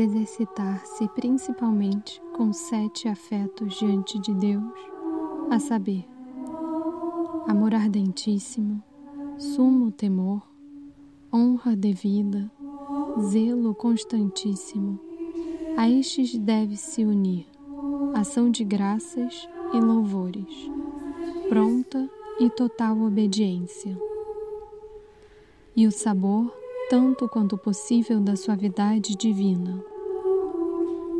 exercitar-se principalmente com sete afetos diante de Deus, a saber, amor ardentíssimo, sumo temor, honra devida, zelo constantíssimo. A estes deve-se unir ação de graças e louvores, pronta e total obediência. E o sabor, tanto quanto possível, da suavidade divina.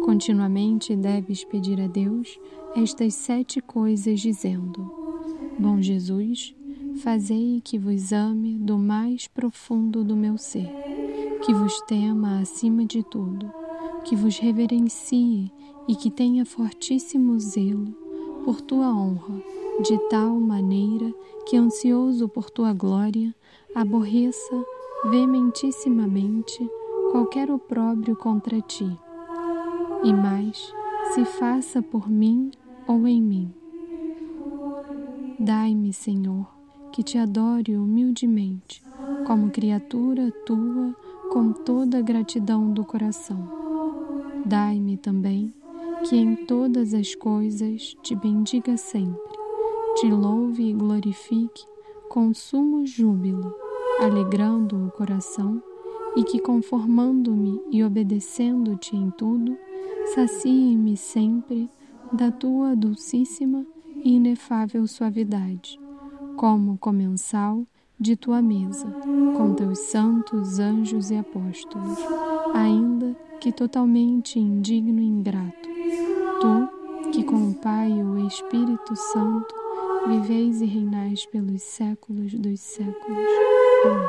Continuamente deves pedir a Deus estas sete coisas, dizendo: Bom Jesus, fazei que vos ame do mais profundo do meu ser, que vos tema acima de tudo, que vos reverencie e que tenha fortíssimo zelo por tua honra, de tal maneira que, ansioso por tua glória, aborreça veementissimamente qualquer opróbrio contra ti, e mais se faça por mim ou em mim. Dai-me, Senhor, que te adore humildemente, como criatura tua, com toda a gratidão do coração. Dai-me também que em todas as coisas te bendiga sempre, te louve e glorifique com sumo júbilo, alegrando o coração, e que conformando-me e obedecendo-te em tudo, sacie-me sempre da tua dulcíssima e inefável suavidade, como comensal de tua mesa, com teus santos anjos e apóstolos, ainda que totalmente indigno e ingrato Tu, que com o Pai e o Espírito Santo viveis e reinais pelos séculos dos séculos. Amém.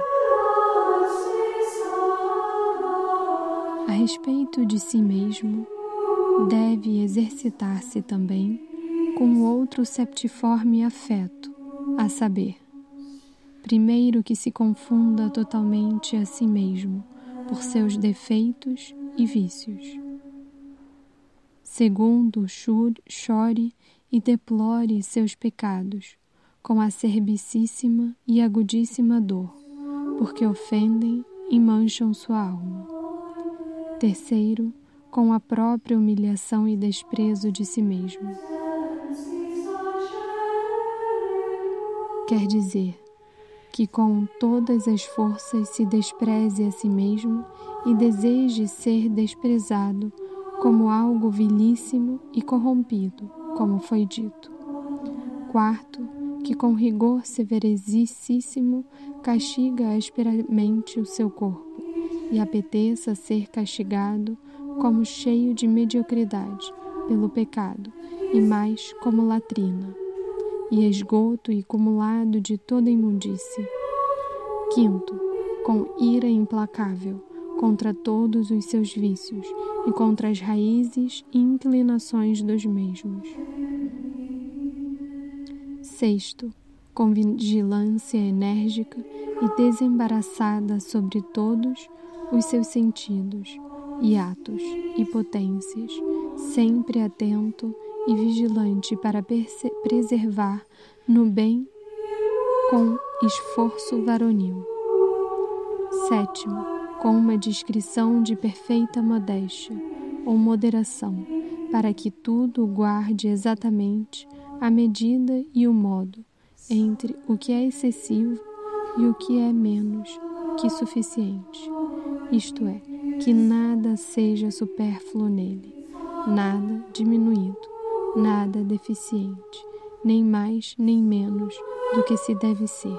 A respeito de si mesmo, deve exercitar-se também com outro septiforme afeto, a saber, primeiro que se confunda totalmente a si mesmo por seus defeitos e vícios Segundo, chore e deplore seus pecados com acerbicíssima e agudíssima dor, porque ofendem e mancham sua alma. Terceiro, com a própria humilhação e desprezo de si mesmo. Quer dizer, que com todas as forças se despreze a si mesmo e deseje ser desprezado como algo vilíssimo e corrompido, como foi dito. Quarto, que com rigor severezíssimo castiga asperamente o seu corpo e apeteça ser castigado como cheio de mediocridade pelo pecado e mais como latrina e esgoto e cumulado de toda imundície. Quinto, com ira implacável contra todos os seus vícios e contra as raízes e inclinações dos mesmos. Sexto, com vigilância enérgica e desembaraçada sobre todos os seus sentidos e atos e potências, sempre atento e vigilante para preservar no bem com esforço varonil. Sétimo, com uma descrição de perfeita modéstia ou moderação, para que tudo guarde exatamente a medida e o modo entre o que é excessivo e o que é menos que suficiente. Isto é, que nada seja supérfluo nele, nada diminuído, nada deficiente, nem mais nem menos do que se deve ser.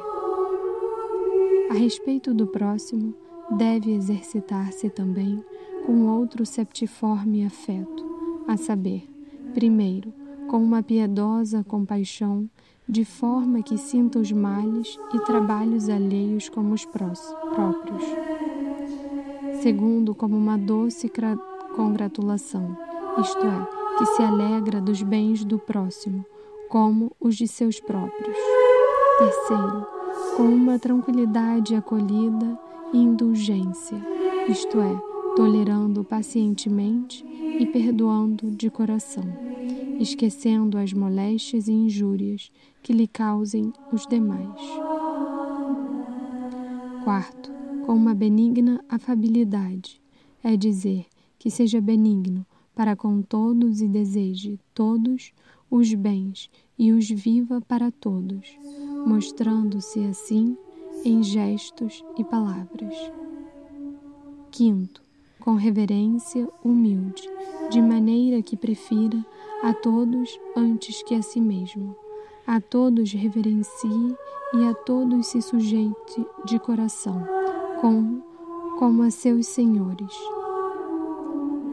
A respeito do próximo, deve exercitar-se também com outro septiforme afeto, a saber, primeiro, com uma piedosa compaixão, de forma que sinta os males e trabalhos alheios como os próprios. Segundo, como uma doce congratulação, isto é, que se alegra dos bens do próximo, como os de seus próprios. Terceiro, com uma tranquilidade acolhida e indulgência, isto é, tolerando pacientemente e perdoando de coração, esquecendo as moléstias e injúrias que lhe causem os demais. Quarto, com uma benigna afabilidade, é dizer que seja benigno para com todos e deseje todos os bens e os viva para todos, mostrando-se assim em gestos e palavras. Quinto, com reverência humilde, de maneira que prefira a todos antes que a si mesmo. A todos reverencie e a todos se sujeite de coração, com, como a seus senhores.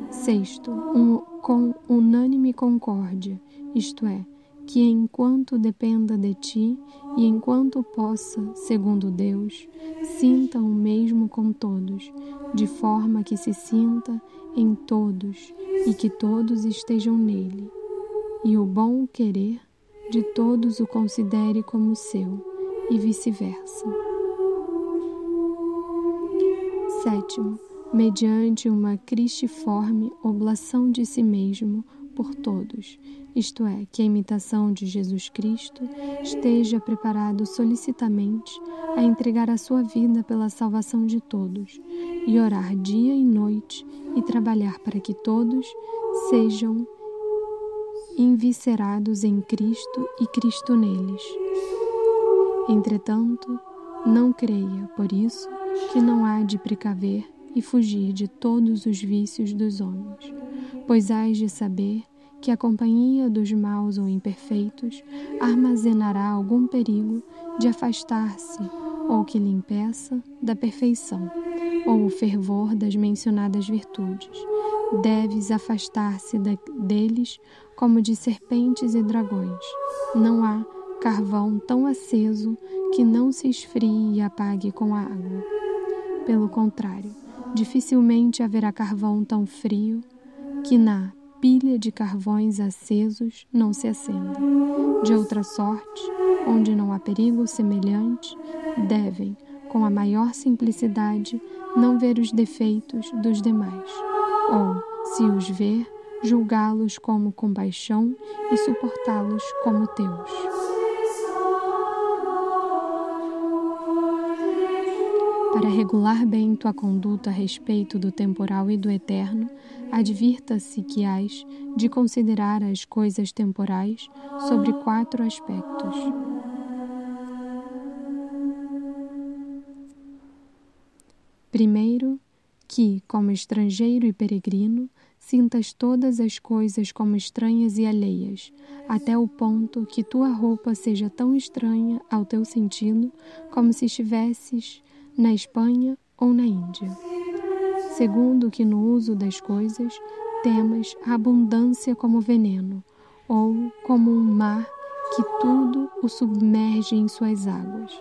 Sexto, um, com unânime concórdia, isto é, que enquanto dependa de ti e enquanto possa, segundo Deus, sinta o mesmo com todos, de forma que se sinta em todos e que todos estejam nele, e o bom querer de todos o considere como seu, e vice-versa. Sétimo, mediante uma cristiforme oblação de si mesmo por todos, isto é, que a imitação de Jesus Cristo esteja preparado solicitamente a entregar a sua vida pela salvação de todos, e orar dia e noite e trabalhar para que todos sejam inviscerados em Cristo e Cristo neles. Entretanto, não creia, por isso, que não há de precaver e fugir de todos os vícios dos homens, pois hás de saber que a companhia dos maus ou imperfeitos armazenará algum perigo de afastar-se ou que lhe impeça da perfeição, ou o fervor das mencionadas virtudes. Deves afastar-se deles como de serpentes e dragões. Não há carvão tão aceso que não se esfrie e apague com a água. Pelo contrário, dificilmente haverá carvão tão frio que na pilha de carvões acesos não se acenda. De outra sorte, onde não há perigo semelhante, devem, com a maior simplicidade, não ver os defeitos dos demais, ou, se os ver, julgá-los como compaixão e suportá-los como teus. Para regular bem tua conduta a respeito do temporal e do eterno, advirta-se que hás de considerar as coisas temporais sobre quatro aspectos. Primeiro, que, como estrangeiro e peregrino, sintas todas as coisas como estranhas e alheias, até o ponto que tua roupa seja tão estranha ao teu sentido como se estivesses na Espanha ou na Índia. Segundo, que no uso das coisas temas a abundância como veneno, ou como um mar que tudo o submerge em suas águas.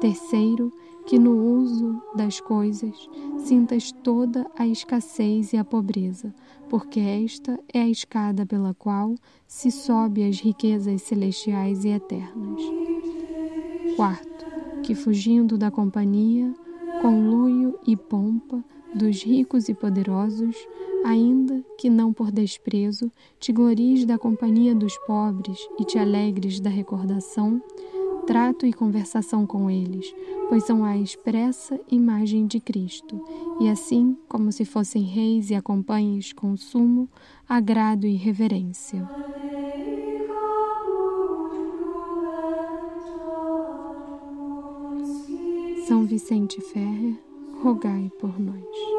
Terceiro, que no uso das coisas sintas toda a escassez e a pobreza, porque esta é a escada pela qual se sobe as riquezas celestiais e eternas. Quarto, que fugindo da companhia, conluio e pompa, dos ricos e poderosos, ainda que não por desprezo, te glories da companhia dos pobres e te alegres da recordação, trato e conversação com eles, pois são a expressa imagem de Cristo, e assim, como se fossem reis e acompanhes com sumo agrado e reverência. São Vicente Ferrer rogai por nós.